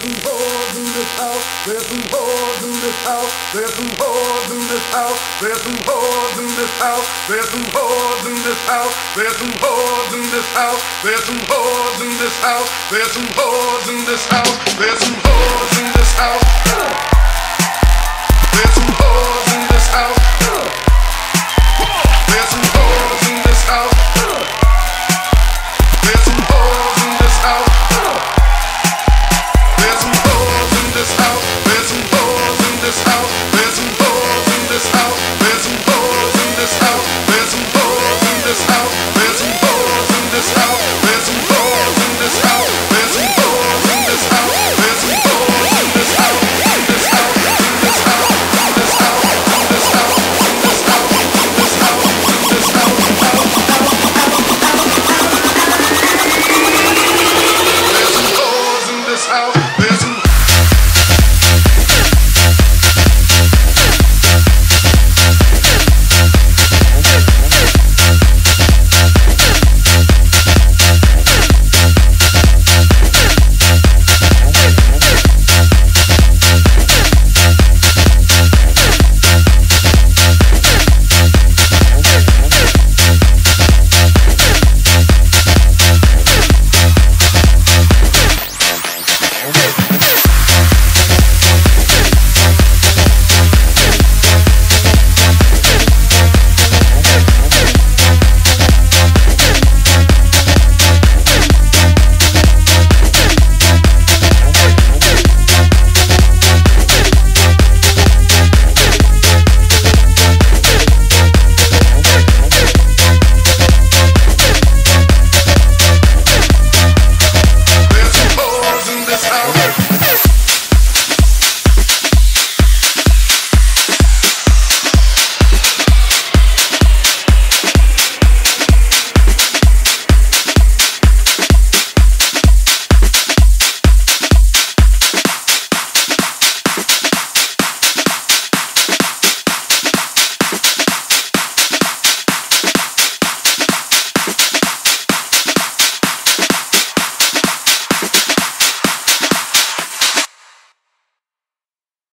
some whores in this house. There's some whores in this house. There's some whores in this house. There's some whores in this house. There's some whores in this house. There's some whores in this house. There's some whores in this house. There's some whores in this house. There's some whores in this house.